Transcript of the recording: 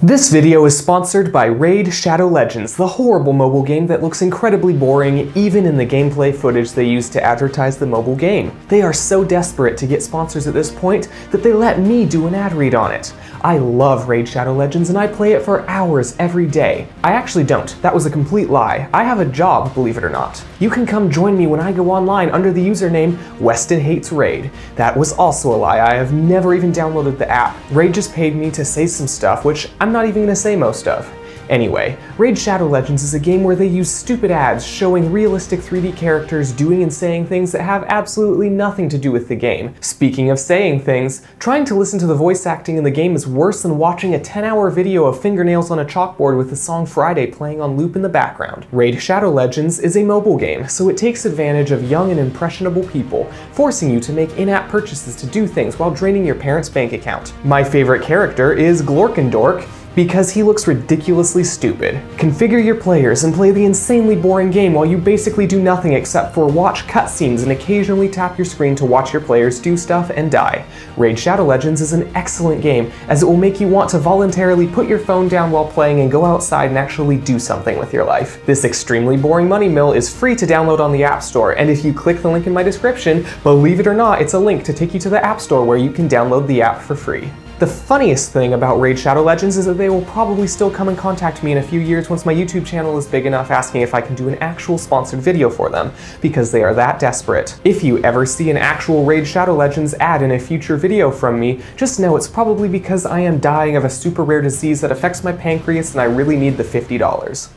This video is sponsored by Raid Shadow Legends, the horrible mobile game that looks incredibly boring even in the gameplay footage they use to advertise the mobile game. They are so desperate to get sponsors at this point that they let me do an ad read on it. I love Raid Shadow Legends and I play it for hours every day. I actually don't. That was a complete lie. I have a job, believe it or not. You can come join me when I go online under the username Weston Hates Raid. That was also a lie. I have never even downloaded the app. Raid just paid me to say some stuff, which I'm not even gonna say most of. Anyway, Raid Shadow Legends is a game where they use stupid ads showing realistic 3D characters doing and saying things that have absolutely nothing to do with the game. Speaking of saying things, trying to listen to the voice acting in the game is worse than watching a 10 hour video of fingernails on a chalkboard with the song Friday playing on loop in the background. Raid Shadow Legends is a mobile game, so it takes advantage of young and impressionable people, forcing you to make in-app purchases to do things while draining your parents' bank account. My favorite character is Glorkendork, because he looks ridiculously stupid. Configure your players and play the insanely boring game while you basically do nothing except for watch cutscenes and occasionally tap your screen to watch your players do stuff and die. Raid Shadow Legends is an excellent game as it will make you want to voluntarily put your phone down while playing and go outside and actually do something with your life. This extremely boring money mill is free to download on the App Store and if you click the link in my description, believe it or not, it's a link to take you to the App Store where you can download the app for free. The funniest thing about Raid Shadow Legends is that they will probably still come and contact me in a few years once my YouTube channel is big enough asking if I can do an actual sponsored video for them, because they are that desperate. If you ever see an actual Raid Shadow Legends ad in a future video from me, just know it's probably because I am dying of a super rare disease that affects my pancreas and I really need the $50.